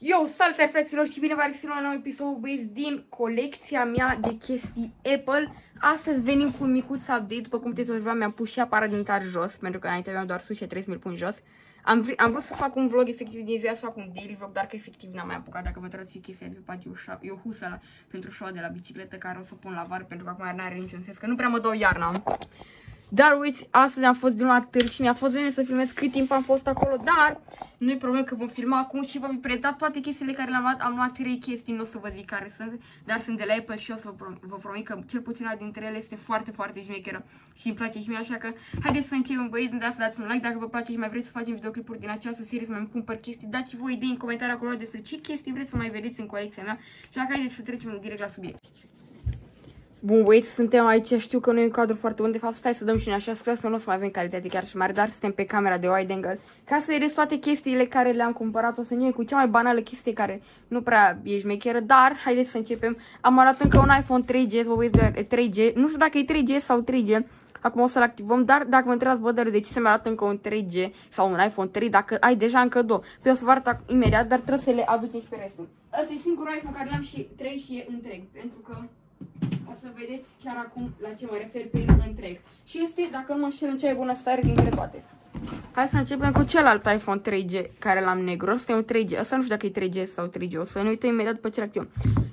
Yo, salutare fraților și bine v-ați la un nou episod băieți din colecția mea de chestii Apple. Astăzi venim cu un micuț update, după cum puteți observa mi-am pus și aparat din tar jos, pentru că înainte aveam doar sus și trebuie să mi-l pun jos. Am, vr am vrut să fac un vlog efectiv din ziua, să fac un daily vlog, dar că efectiv n-am mai apucat. Dacă vă trebuie chestia de pe patio, e o husă la, pentru șoa de la bicicletă care o să o pun la var, pentru că acum n-are niciun sens, că nu prea mă dau iarna. Dar uite, astăzi am fost din la târg și mi-a fost bine să filmez cât timp am fost acolo, dar nu e problemă că vom filma acum și vom prezenta toate chestiile care le-am luat. Am luat trei chestii, nu o să vă zic care sunt, dar sunt de la Apple și o să vă, vă promit că cel puțin una dintre ele este foarte, foarte șmecheră și îmi place și mie, așa că haideți să începem băieți, nu să dați un like dacă vă place și mai vreți să facem videoclipuri din această serie, să mai cumpăr chestii, dați voi idei în comentarii acolo despre ce chestii vreți să mai vedeți în colecția mea, și așa haideți să trecem direct la subiect. Bun, băieți, suntem aici, știu că nu e un cadru foarte bun, de fapt stai să dăm și în așa scă să nu o să mai avem calitate chiar și mare, dar suntem pe camera de wide angle, ca să vedeți toate chestiile care le-am cumpărat, o să ne cu cea mai banală chestie care nu prea e șmecheră, dar haideți să începem. Am arătat încă un iPhone 3G, vă băieți de 3G, nu știu dacă e 3G sau 3G, Acum o să-l activăm, dar dacă vă întrebați, bă, de ce se mi arată încă un 3G sau un iPhone 3, dacă ai deja încă două, pe o să vă arăt imediat, dar trebuie să le aducem și pe restul. Asta e singurul iPhone care l-am și 3 și e întreg, pentru că o să vedeți chiar acum la ce mă refer prin întreg. Și este, dacă nu mă înșel, în cea mai bună stare dintre toate. Hai să începem cu celălalt iPhone 3G care l-am negru. Asta e un 3G. Asta nu știu dacă e 3G sau 3G. O să ne uităm imediat după ce activăm.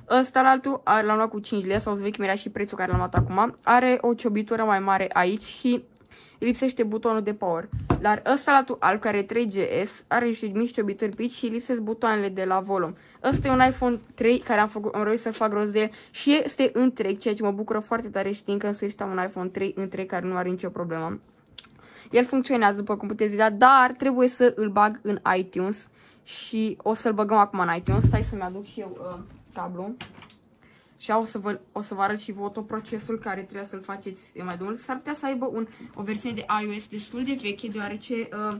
Ăsta la altul l-am luat cu 5 lei. Sau să vedeți și prețul care l-am luat acum. Are o ciobitură mai mare aici și lipsește butonul de power. Dar ăsta la altul, al care e 3GS, are niște mici ciobituri pici și lipsesc butoanele de la volum. Ăsta e un iPhone 3 care am, făcut, am reușit să fac rost de el și este întreg, ceea ce mă bucură foarte tare știind că în sfârșit am un iPhone 3 întreg care nu are nicio problemă. El funcționează după cum puteți vedea, dar trebuie să îl bag în iTunes și o să-l băgăm acum în iTunes. Stai să-mi aduc și eu uh, cablu. Și o să, vă, o să vă arăt și vă procesul care trebuie să-l faceți mai mult. S-ar putea să aibă un, o versiune de iOS destul de veche, deoarece uh,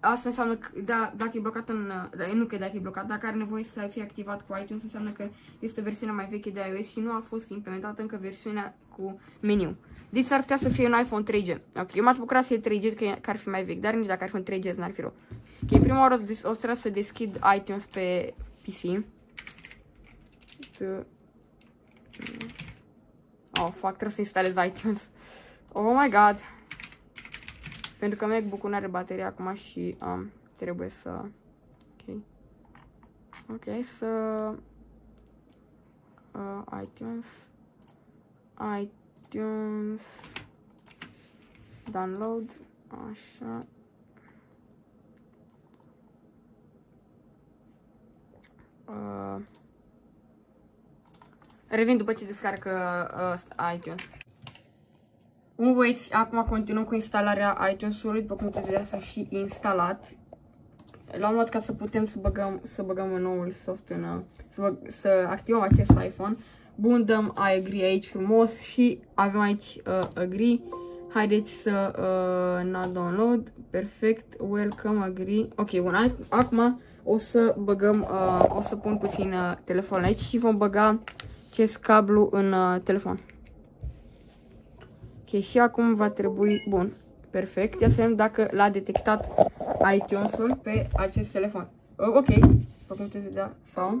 asta înseamnă că da, dacă e blocat în, da, nu că dacă e blocat, dacă are nevoie să fie activat cu iTunes, înseamnă că este o versiune mai veche de iOS și nu a fost implementată încă versiunea cu meniu. Deci s-ar putea să fie un iPhone 3G. Ok, eu m-aș bucura să fie 3G, că, că ar fi mai vechi, dar nici dacă ar fi un 3G n-ar fi rău. Ok, prima oară o să trebuie să deschid iTunes pe PC. Oh, fuck, trebuie să instalez iTunes. Oh my god. Pentru că MacBook-ul nu are baterie acum și um, trebuie să... Ok. Ok, să... Uh, iTunes. iTunes. Download. Așa. Uh, Revin după ce descarcă uh, iTunes. Bun băieți, acum continuăm cu instalarea iTunes-ului, după cum vedeți vedea s-a și instalat. L-am luat ca să putem să băgăm, să băgăm un noul soft în, uh, să, băg, să activăm acest iPhone. Bun, dăm I agree aici frumos și avem aici uh, agree. Haideți să uh, not download, perfect, welcome, agree. Ok, bun, acum o să băgăm, uh, o să pun puțin uh, telefonul aici și vom băga acest cablu în uh, telefon. Ok, și acum va trebui, bun, perfect. Ia să vedem dacă l-a detectat iTunes-ul pe acest telefon. Uh, ok, după cum puteți vedea, sau.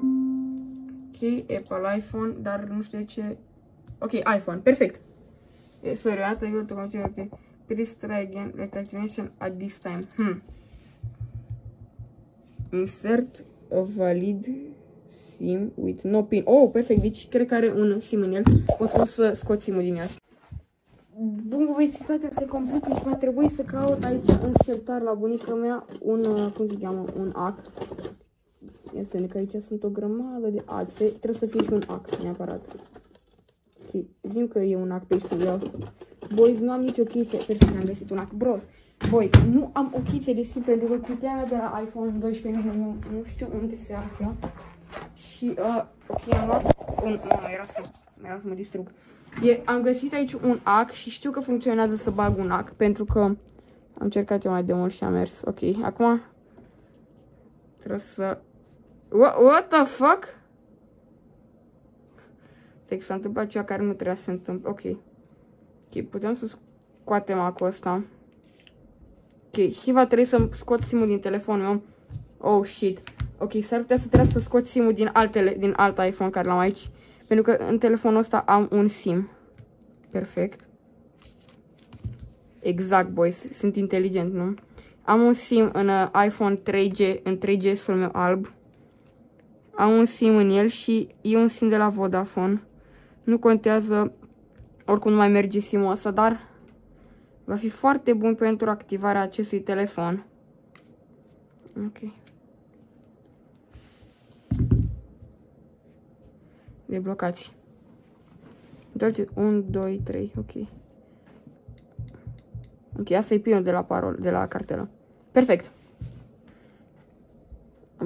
Ok, Apple iPhone, dar nu știu de ce. Ok, iPhone, perfect. Sorry, arată eu to continue. Okay. Please try again let activation at this time. Hmm. Insert a valid SIM with no pin. Oh, perfect. Deci cred că are un SIM în el. O să, să scot SIM-ul din el. Bun, voi situația se complică și va trebui să caut aici în sertar la bunica mea un, uh, cum se cheamă, un AC. Ia să ne că aici sunt o grămadă de axe. Trebuie să fie și un AC, neapărat. Ok, zim că e un AC pe aici cu Boys, nu am nicio chițe. Perfect, am găsit un AC. Bros, Boys, nu am o chițe de schimb pentru că cutia mea de la iPhone 12 nu, nu, nu știu unde se află. Și, uh, ok, am luat un... Nu, era să, era să mă distrug. E, am găsit aici un AC și știu că funcționează să bag un AC pentru că am încercat eu mai de mult și a mers. Ok, acum trebuie să... What, what the fuck? Deci s-a întâmplat ceva care nu trebuia să se întâmple. Ok. Ok, putem să scoatem acul ăsta. Ok, și va trebui să scot simul din telefonul meu. Oh, shit. Ok, s-ar putea să trebuie să scot SIM-ul din, altele, din alt iPhone care l-am aici. Pentru că în telefonul ăsta am un SIM. Perfect. Exact, boys. Sunt inteligent, nu? Am un SIM în uh, iPhone 3G, în 3GS-ul meu alb. Am un SIM în el și e un SIM de la Vodafone. Nu contează, oricum nu mai merge SIM-ul ăsta, dar va fi foarte bun pentru activarea acestui telefon. Ok. Deblocați. Dă-l 1, 2, 3, ok. Ok, asta e pinul de la parol, de la cartelă. Perfect.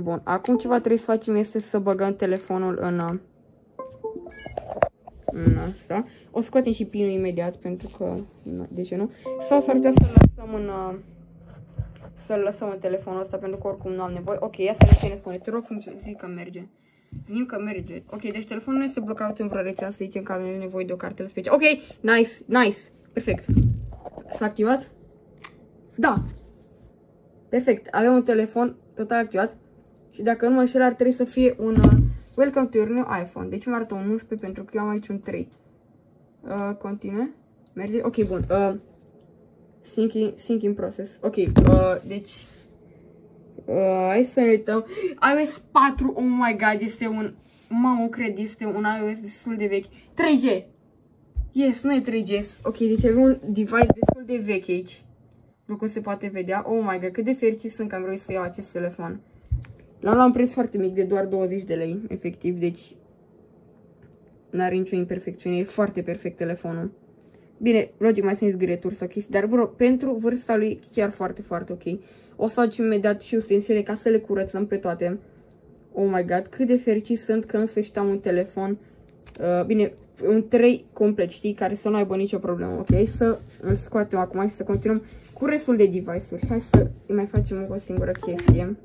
Bun, acum ce va trebui să facem este să băgăm telefonul în, în asta. O scoatem și pinul imediat pentru că, de ce nu? Sau s-ar putea să-l lăsăm în... Să-l lăsăm în telefonul ăsta pentru că oricum nu am nevoie. Ok, ia să vedem ce ne spune. Te rog, zic că merge. Zim că merge. Ok, deci telefonul nu este blocat în vreo rețea, să zicem că avem nevoie de o cartelă specială. Ok, nice, nice, perfect. S-a activat? Da. Perfect, avem un telefon total activat. Și dacă nu mă înșel, ar trebui să fie un uh, Welcome to your new iPhone. Deci mi arată un 11 pentru că eu am aici un 3. Uh, continue. Merge. Ok, bun. Uh, syncing, syncing process. Ok, uh, deci Uh, hai să ne uităm. iOS 4, oh my god, este un... Mamă, cred, este un iOS destul de vechi. 3G! Yes, nu e 3G. Ok, deci avem un device destul de vechi aici. După cum se poate vedea. Oh my god, cât de fericit sunt că am vrut să iau acest telefon. L-am luat preț foarte mic, de doar 20 de lei, efectiv, deci... N-are nicio imperfecțiune, e foarte perfect telefonul. Bine, logic mai sunt zgâreturi sau chestii, dar bro, pentru vârsta lui chiar foarte, foarte ok. O să facem imediat și ustensile ca să le curățăm pe toate. Oh my god, cât de fericit sunt că în sfârșit am un telefon. Uh, bine, un 3 complet, știi, care să nu aibă nicio problemă, ok? Să îl scoatem acum și să continuăm cu restul de device-uri. Hai să îi mai facem o singură chestie.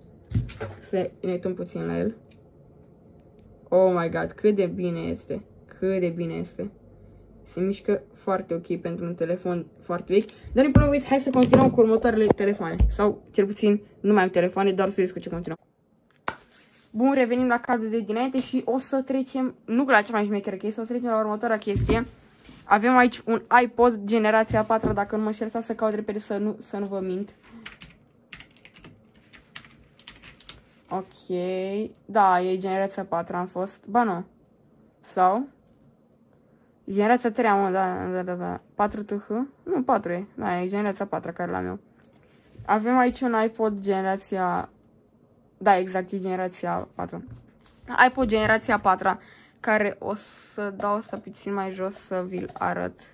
Să ne uităm puțin la el. Oh my god, cât de bine este. Cât de bine este se mișcă foarte ok pentru un telefon foarte vechi. Dar până uiți, hai să continuăm cu următoarele telefoane. Sau cel puțin nu mai am telefoane, doar să cu ce continuăm. Bun, revenim la cadrul de dinainte și o să trecem, nu la cea mai șmecheră chestie, o să trecem la următoarea chestie. Avem aici un iPod generația 4, dacă nu mă șer, să caut repede să nu, să nu vă mint. Ok, da, e generația 4 am fost, ba nu, sau... Generația 3 am, da, da, da, da. 4 TH? Nu, 4 e. Da, e generația 4 care l-am eu. Avem aici un iPod generația... Da, exact, e generația 4. iPod generația 4 care o să dau asta puțin mai jos să vi-l arăt.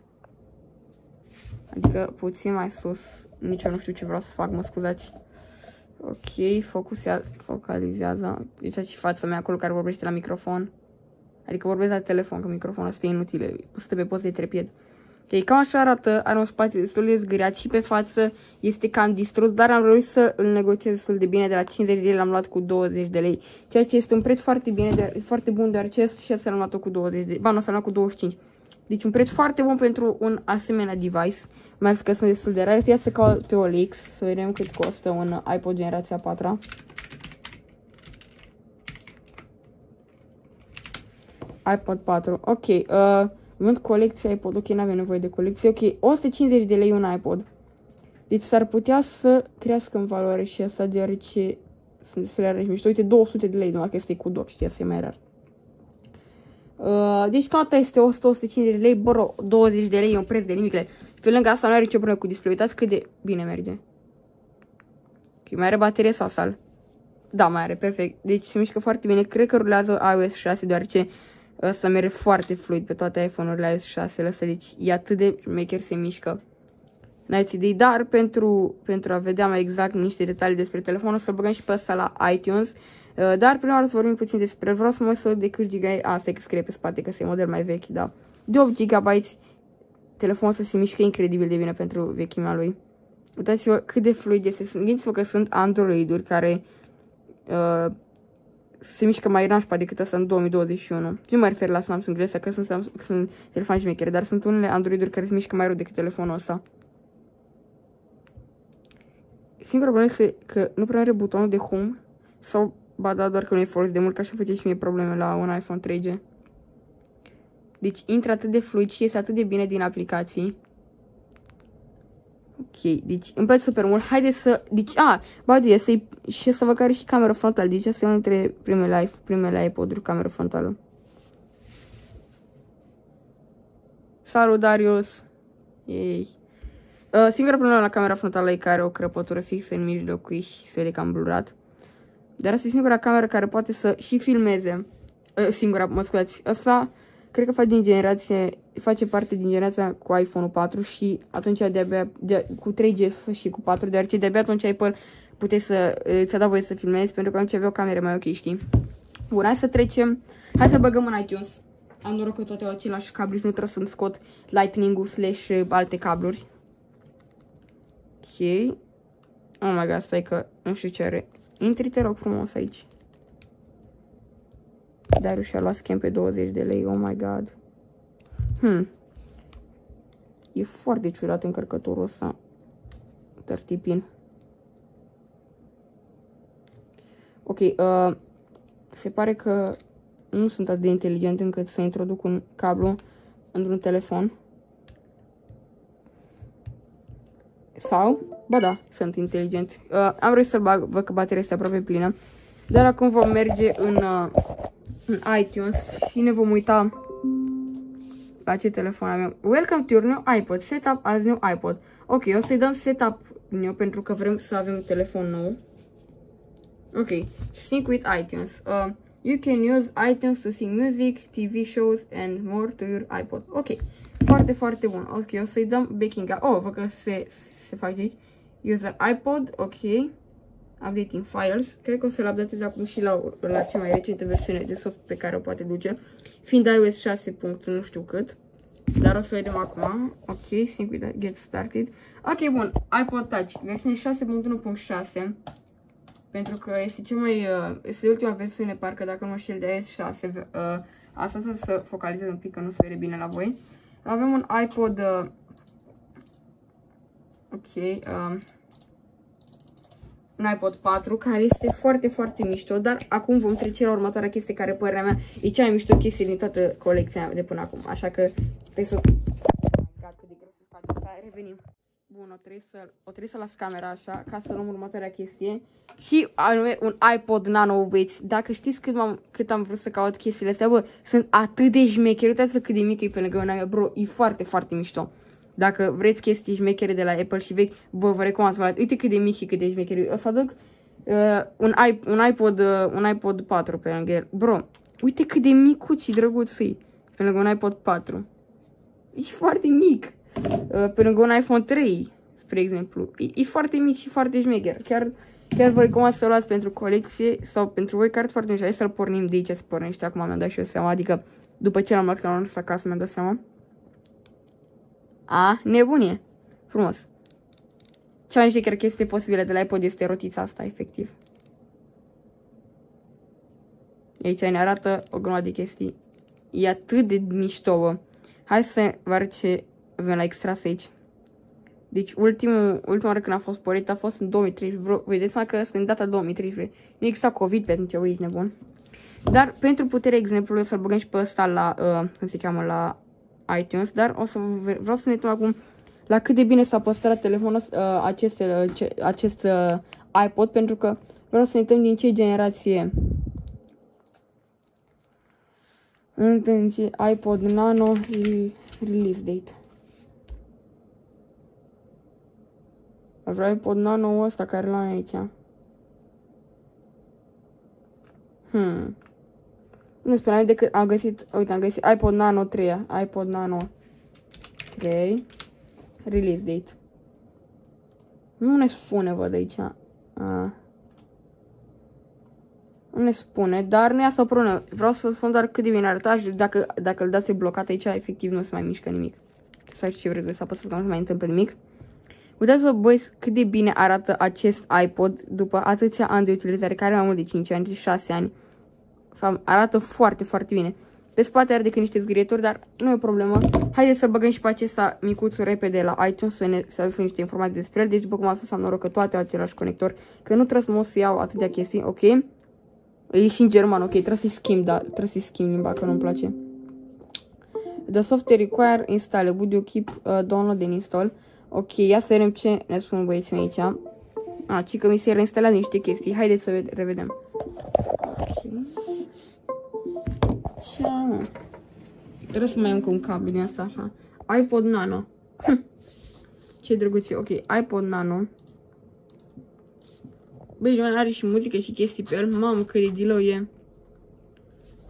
Adică puțin mai sus. Nici eu nu știu ce vreau să fac, mă scuzați. Ok, focalizează. Deci aici fața mea acolo care vorbește la microfon. Adică vorbesc la telefon, că microfonul ăsta e inutil, stă pe post de trepied. Ok, cam așa arată, are un spate destul de zgâriat și pe față este cam distrus, dar am reușit să îl negociez destul de bine, de la 50 de lei l-am luat cu 20 de lei, ceea ce este un preț foarte bine, de, foarte bun, deoarece și asta l-am luat cu 20 de lei, ba nu, s-a luat cu 25. Deci un preț foarte bun pentru un asemenea device, mai ales că sunt destul de rare. Fiați să caut pe OLX, să vedem cât costă un iPod generația 4 -a. iPod 4. Ok, uh, vând colecția iPod. Ok, nu avem nevoie de colecție. Ok, 150 de lei un iPod. Deci s-ar putea să crească în valoare și asta deoarece sunt destul de mișto. Uite, 200 de lei, numai că este cu doc, știi, asta e mai rar. Uh, deci toată este 100-150 de lei, bro, 20 de lei e un preț de nimic. Pe lângă asta nu are nicio problemă cu display. Uitați cât de bine merge. Ok, mai are baterie sau sal? Da, mai are, perfect. Deci se mișcă foarte bine. Cred că rulează iOS 6, deoarece Ăsta merge foarte fluid pe toate iPhone-urile iOS 6 ăsta, deci e atât de maker se mișcă. N-ați idei, dar pentru, pentru a vedea mai exact niște detalii despre telefon, o să băgăm și pe ăsta la iTunes. Uh, dar prima oară să vorbim puțin despre, vreau să mă uit de câți GB, asta e că scrie pe spate că e model mai vechi, da. De 8 GB, telefonul să se mișcă incredibil de bine pentru vechimea lui. Uitați-vă cât de fluid este. Gândiți-vă că sunt Android-uri care uh, se mișcă mai nașpa decât asta în 2021. Ce mă refer la Samsung astea, că sunt, că sunt telefoane șmechere, dar sunt unele Android-uri care se mișcă mai rău decât telefonul ăsta. Singura problemă este că nu prea are butonul de home sau Ba da, doar că nu e folosit de mult, ca așa face și mie probleme la un iPhone 3G. Deci intră atât de fluid și iese atât de bine din aplicații. Ok, deci îmi place super mult. Haideți să... Deci, a, ba de să și să vă care și camera frontală. Deci asta e unul dintre primele, iPhone, primele iPod-uri, camera frontală. Salut, Darius! Ei. Uh, singura problemă la camera frontală e că are o crăpătură fixă în mijlocul și se vede cam blurat. Dar asta e singura cameră care poate să și filmeze. Uh, singura, mă scuzați. Asta cred că face din generație, face parte din generația cu iPhone 4 și atunci de-abia de, cu 3G și cu 4, deoarece de-abia atunci Apple puteți să ți-a dat voie să filmezi pentru că atunci avea o cameră mai ok, știi? Bun, hai să trecem, hai să băgăm în iTunes. Am noroc că toate au același cablu și nu trebuie să-mi scot lightning-ul slash alte cabluri. Ok. Oh my god, stai că nu știu ce are. Intri, te rog frumos aici. Darius și-a luat schimb pe 20 de lei, oh my god. Hmm. E foarte ciudat încărcătorul ăsta. Tărtipin. Ok, uh, se pare că nu sunt atât de inteligent încât să introduc un cablu într-un telefon. Sau, ba da, sunt inteligent. Uh, am vrut să bag, văd că bateria este aproape plină. Dar acum vom merge în, uh, în iTunes și ne vom uita la ce telefon avem. Welcome to your new iPod. Setup as new iPod. Ok, o să-i dăm setup new pentru că vrem să avem telefon nou. Ok, sync with iTunes. Uh, you can use iTunes to sync music, TV shows and more to your iPod. Ok, foarte, foarte bun. Ok, o să-i dăm backing. Oh, văd că se, se face aici. User iPod, ok. Updating files. Cred că o să-l updatez acum și la, la cea mai recentă versiune de soft pe care o poate duce. Fiind iOS 6. nu știu cât. Dar o să vedem acum. Ok, sync with get started. Ok, bun. iPod Touch. Versiune 6.1.6. Pentru că este cea mai... Uh, este ultima versiune, parcă dacă nu știu, de iOS 6. Uh, asta să, să focalizez un pic, că nu se vede bine la voi. Avem un iPod... Uh, ok. Uh, un iPod 4 care este foarte, foarte mișto, dar acum vom trece la următoarea chestie care, părerea mea, e cea mai mișto chestie din toată colecția mea de până acum. Așa că trebuie să... Gata, de greu să fac asta. Revenim. Bun, o trebuie, să, o trebuie să las camera așa, ca să luăm următoarea chestie. Și anume un iPod Nano, băieți. Dacă știți cât, am cât am vrut să caut chestiile astea, bă, sunt atât de șmecheri. Uitați-vă cât de mică e pe lângă un bro, e foarte, foarte mișto. Dacă vreți chestii șmechere de la Apple și vechi, bă, vă recomand să vă Uite cât de mic și cât de șmecheri. O să aduc uh, un, iP un, iPod, uh, un iPod 4 pe lângă el. Bro, uite cât de micuț și drăguț e pe lângă un iPod 4. E foarte mic. Uh, pe lângă un iPhone 3, spre exemplu. E, e foarte mic și foarte șmecher. Chiar, chiar vă recomand să o luați pentru colecție sau pentru voi care foarte mici. Hai să-l pornim de aici, să pornește. Acum mi-am dat și eu seama. Adică după ce l-am luat, că l-am luat acasă, mi-am dat seama. A, nebunie. Frumos. Cea mai șecher chestie posibilă de la iPod este rotița asta, efectiv. Aici ne arată o grămadă de chestii. E atât de mișto, bă. Hai să vă arăt ce avem la extras aici. Deci ultimul, ultima oară când a fost porit a fost în 2013. Bro, vedeți că asta în data 2013. Nu exista COVID pe atunci, ești nebun. Dar pentru puterea exemplului o să-l băgăm și pe ăsta la, uh, cum se cheamă, la iTunes, dar o să vreau să ne uităm acum la cât de bine s-a păstrat telefonul uh, acest, uh, acest uh, iPod, pentru că vreau să ne uităm din ce generație Întâlni iPod Nano release date. Vreau iPod Nano ăsta care l-am aici. Hmm. Nu spuneam decât am găsit, uite, am găsit iPod Nano 3, iPod Nano 3, release date. Nu ne spune, văd aici. A. Nu ne spune, dar nu e asta o problemă. Vreau să vă spun doar cât de bine arăta și dacă, dacă îl dați blocat aici, efectiv nu se mai mișcă nimic. Să ce vreți să apăsați că nu se mai întâmplă nimic. Uitați-vă, boys, cât de bine arată acest iPod după atâția ani de utilizare, care mai mult de 5 ani, de 6 ani arată foarte, foarte bine. Pe spate are decât niște zgârietori, dar nu e o problemă. Haideți să băgăm și pe acesta micuțul repede la iTunes să, ne, să avem niște informații despre el. Deci, după cum am spus, am noroc că toate au același conector, că nu trebuie să mă să iau atâtea chestii, ok? E și în german, ok, trebuie să-i schimb, dar trebuie să-i schimb limba, că nu-mi place. The software require install. Would you keep uh, download and install? Ok, ia să vedem ce ne spun băieții aici. A, ci că mi se reinstalează niște chestii. Haideți să revedem. Ok. Ce mă? Trebuie să mai încă un cablu din asta așa. iPod Nano. Hm. Ce drăguț Ok, iPod Nano. Băi, are și muzică și chestii pe el. Mamă, cât de delow e.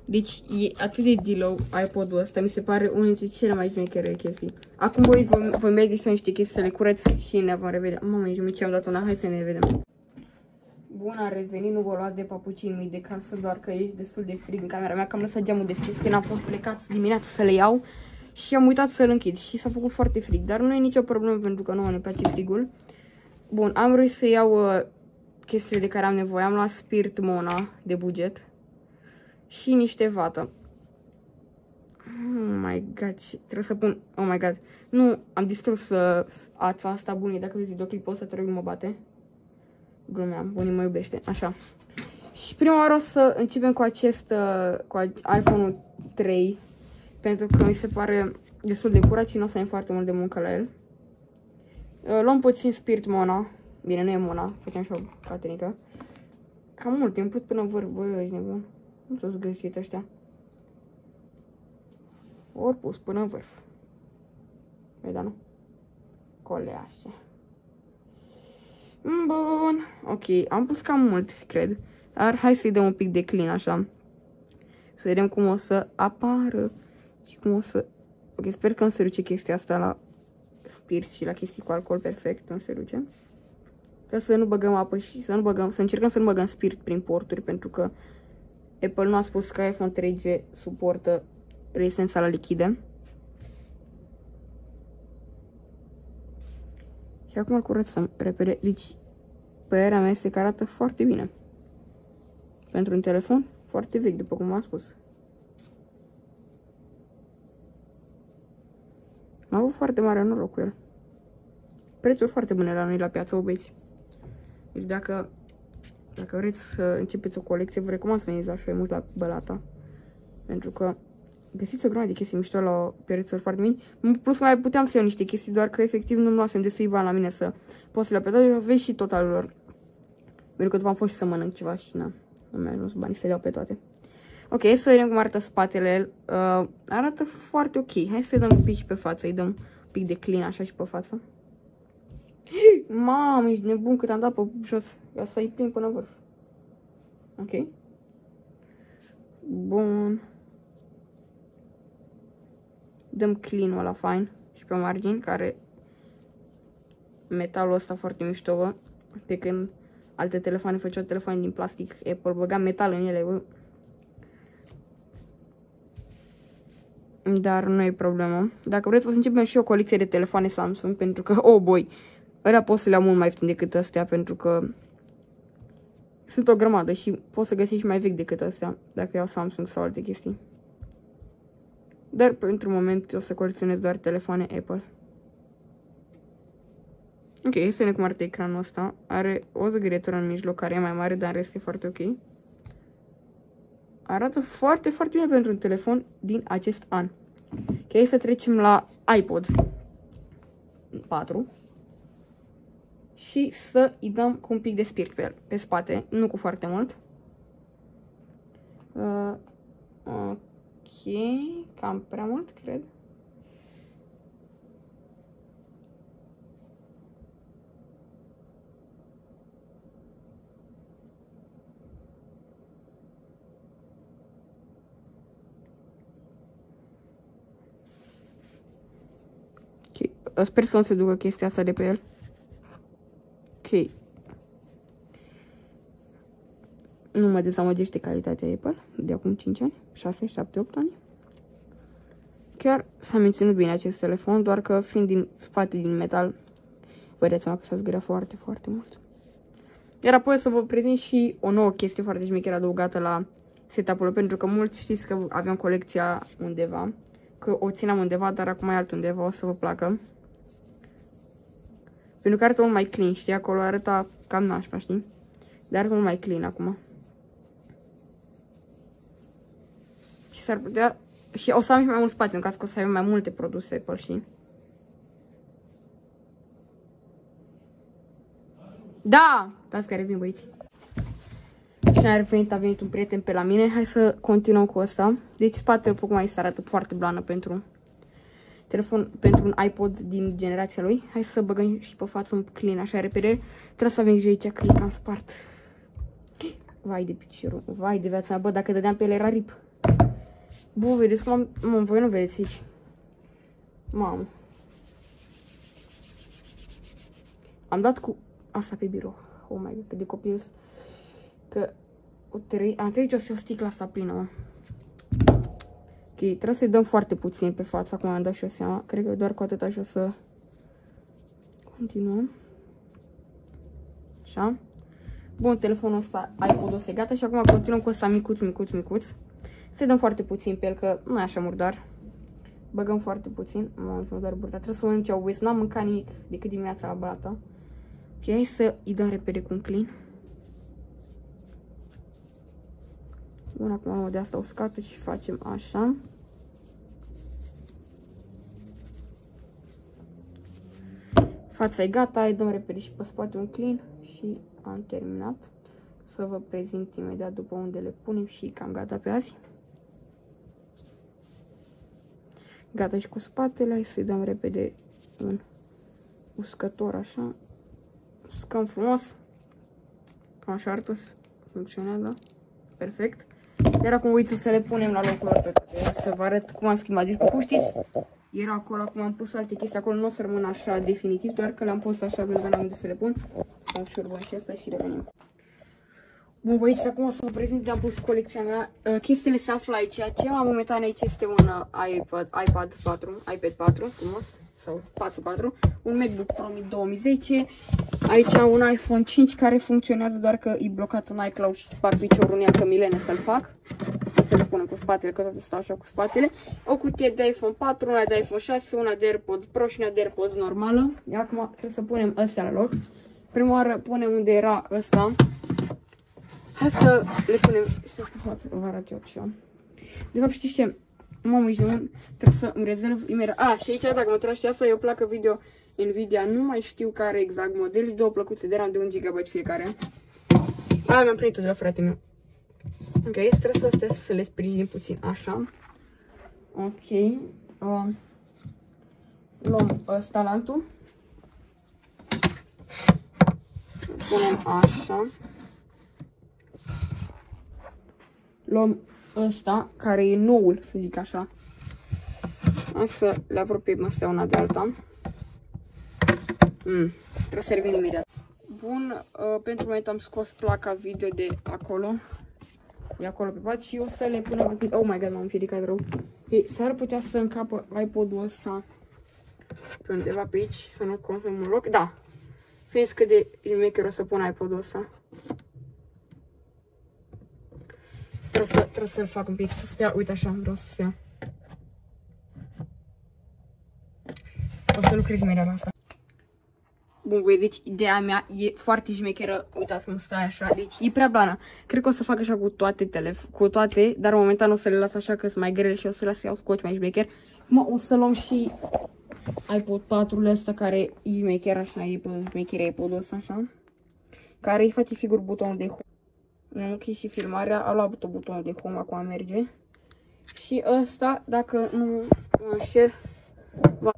Deci e atât de delow iPod-ul ăsta, mi se pare unul dintre cele mai șmechere chestii. Acum voi, voi, voi merge să niște chestii să le curăț și ne vom revedea. Mamă, nici ce am dat una, hai să ne vedem. Bun, a revenit, nu vă luați de papucii mei de casă, doar că e destul de frig în camera mea, că am lăsat geamul deschis când am fost plecat dimineața să le iau și am uitat să-l închid și s-a făcut foarte frig, dar nu e nicio problemă pentru că nu ne place frigul. Bun, am vrut să iau uh, chestiile de care am nevoie, am luat Spirit Mona de buget și niște vată. Oh my god, trebuie să pun, oh my god, nu, am distrus uh, ața asta, bunii, dacă vezi videoclipul ăsta, trebuie mă bate. Glumeam, bunii mă iubește, așa. Și prima oară o să începem cu acest, uh, cu iPhone-ul 3, pentru că mi se pare destul de curat și nu o să ai foarte mult de muncă la el. Uh, luăm puțin Spirit Mona, bine, nu e Mona, facem și o catenică. Cam mult, e umplut până vârf, bă, ești nebun. Nu s-au zgârcit ăștia. Ori pus până în vârf. Păi da, nu? Coleașe. Bun. Ok, am pus cam mult, cred. Dar hai să-i dăm un pic de clean, așa. Să vedem cum o să apară. Și cum o să... Ok, sper că îmi se duce chestia asta la spirit și la chestii cu alcool perfect. Îmi se duce. Ca să nu băgăm apă și să nu băgăm, să încercăm să nu băgăm spirit prin porturi, pentru că Apple nu a spus că iPhone 3G suportă rezistența la lichide. Și acum îl curățăm repede. Deci, părerea mea este că arată foarte bine. Pentru un telefon foarte vechi, după cum am spus. Am avut foarte mare noroc cu el. Prețuri foarte bune la noi la piață, obeți. Deci dacă dacă vreți să începeți o colecție, vă recomand să veniți așa mult la Bălata. Pentru că găsiți o grămadă de chestii mișto la prețuri foarte mici. Plus mai puteam să iau niște chestii, doar că efectiv nu-mi luasem de bani la mine să pot să le plătesc. Vezi și totalul lor. Pentru că după am fost și să mănânc ceva și na, nu mi-a ajuns banii să le iau pe toate. Ok, să vedem cum arată spatele. Uh, arată foarte ok. Hai să-i dăm un pic și pe față. Îi dăm un pic de clean așa și pe față. Mamă, ești nebun cât am dat pe jos. Ca să-i plin până vârf. Ok? Bun. Dăm clean-ul la fine și pe margini, care metalul ăsta foarte mișto, bă. Pe când alte telefoane făceau telefoane din plastic, Apple băga metal în ele, bă. Dar nu e problemă. Dacă vreți o să începem și o colecție de telefoane Samsung, pentru că, oh boy, ăla pot să le am mult mai ieftin decât astea, pentru că sunt o grămadă și poți să găsești mai vechi decât astea, dacă iau Samsung sau alte chestii. Dar pentru moment o să colecționez doar telefoane Apple. Ok, să vedem cum arată ecranul ăsta. Are o zăgârietură în mijloc care e mai mare, dar în rest e foarte ok. Arată foarte, foarte bine pentru un telefon din acest an. Ok, să trecem la iPod 4 și să îi dăm cu un pic de spirit pe el, pe spate, nu cu foarte mult. Uh, ok, cam prea mult, cred. Sper să nu se ducă chestia asta de pe el. Ok. Nu mă dezamăgește calitatea Apple de acum 5 ani, 6, 7, 8 ani. Chiar s-a menținut bine acest telefon, doar că fiind din spate din metal, vă dați seama că s-a zgâria foarte, foarte mult. Iar apoi să vă prezint și o nouă chestie foarte șmecheră adăugată la setup-ul, pentru că mulți știți că aveam colecția undeva, că o țineam undeva, dar acum e altundeva, o să vă placă. Pentru că arată mult mai clean, știi? Acolo arăta cam nașpa, știi? Dar arată mult mai clean acum. Și s-ar putea... Și o să am și mai mult spațiu în caz că o să avem mai multe produse Apple, și. Da! Dați care vin băieți. Și a revenit, a venit un prieten pe la mine. Hai să continuăm cu asta. Deci spatele după cum mai se arată foarte blană pentru telefon, pentru un iPod din generația lui. Hai să băgăm și pe față un clean așa repede. Trebuie să avem grijă aici că e cam spart. Vai de piciorul, vai de viața mea. Bă, dacă dădeam pe el era rip. Bă, vedeți cum am... Mă, voi nu vedeți aici. Mamă. Am dat cu asta pe birou. Oh my god, de copil. Că o trei... Am trei o să o sticlă asta plină, mă. Ok, trebuie să-i dăm foarte puțin pe față, acum am dat și o seama. Cred că doar cu atât așa să continuăm. Așa. Bun, telefonul ăsta, iPod-ul ăsta e gata și acum continuăm cu ăsta micuț, micuț, micuț. Să-i dăm foarte puțin pe el, că nu e așa murdar. Băgăm foarte puțin. Mă, murdar burta. Trebuie să mănânc eu N-am mâncat nimic decât dimineața la balata. Ok, hai să îi dăm repede cu un clean. Bun, acum de asta o scată și facem așa. Fața e gata, îi dăm repede și pe spate un clean și am terminat. Să vă prezint imediat după unde le punem și cam gata pe azi. Gata și cu spatele, hai să-i dăm repede un uscător așa. Uscăm frumos. Cam așa arată, funcționează. Perfect. Iar acum uite să le punem la locul lor să vă arăt cum am schimbat. Deci, cum știți, era acolo, acum am pus alte chestii acolo, nu o să rămână așa definitiv, doar că le-am pus așa pentru că n-am unde să le pun. Am șurbă și asta și revenim. Bun, băieți, acum o să vă prezint am pus colecția mea. Uh, chestiile se află aici. Ce am momentan aici este un uh, iPad, iPad 4, iPad 4, frumos, sau 4.4, un MacBook Pro 2010, aici un iPhone 5 care funcționează doar că e blocat în iCloud și fac piciorul în ea că milene să-l fac. Să le punem cu spatele, că toate stau așa cu spatele. O cutie de iPhone 4, una de iPhone 6, una de AirPods Pro și una de AirPods normală. Iar acum trebuie să punem astea la loc. Prima oară punem unde era ăsta. Hai să le punem, să fac, vă arăt eu ce De fapt știți ce? Mamă, ești un, trebuie să îmi rezerv imediat. A, și aici dacă mă tragi asta e o placă video Nvidia, nu mai știu care exact model și două plăcuțe de RAM de 1 GB fiecare. A, mi-am primit de la frate meu. Ok, trebuie să astea să le sprijin puțin, așa. Ok. Uh, luăm ăsta la altul. Punem așa. Luăm ăsta, care e noul, să zic așa. Hai să le apropiem astea una de alta. Mm, trebuie să revin imediat. Bun, uh, pentru moment am scos placa video de acolo. E acolo pe pat și o să le punem... Oh my god, m-am împiedicat rău. Okay, s-ar putea să încapă iPod-ul ăsta pe undeva pe aici, să nu consum un loc. Da, fiind cât de maker o să pun iPod-ul ăsta. Trebuie să, trebuie să-l fac un pic, să stea, uite așa, vreau să stea. O să lucrez imediat la asta. Bun, voi, deci ideea mea e foarte șmecheră. Uitați cum stai așa, deci e prea blană. Cred că o să fac așa cu toate, telef cu toate, dar momentan o să le las așa că sunt mai grele și o să le iau scoci mai șmecher. Mă, o să luăm și iPod 4-ul ăsta care e șmecher așa, e șmecher iPod-ul ăsta așa. Care îi face figur butonul de home. Am închis și filmarea, a luat butonul de home, acum merge. Și ăsta, dacă nu mă înșel, va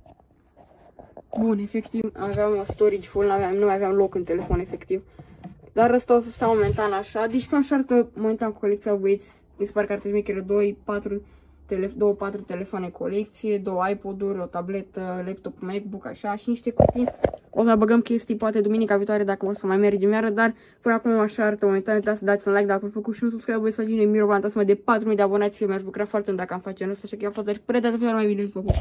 Bun, efectiv, aveam o storage full, nu aveam, nu aveam loc în telefon, efectiv. Dar ăsta o să stau momentan așa. Deci cam așa arată momentan colecția Waits. Mi se pare că ar trebui că 2, 4 telef 2, 4 telefoane colecție, două iPod-uri, o tabletă, laptop, MacBook, așa, și niște cutii. O să băgăm chestii poate duminica viitoare dacă o să mai mergem iară, dar până acum așa arată momentan. Uitați să dați un like dacă v-a plăcut și un subscribe, voi să faceți mie mirobantați de 4.000 de abonați, mi-aș bucura foarte mult dacă am face în asta, așa că eu am fost prea de mai bine, vă pup.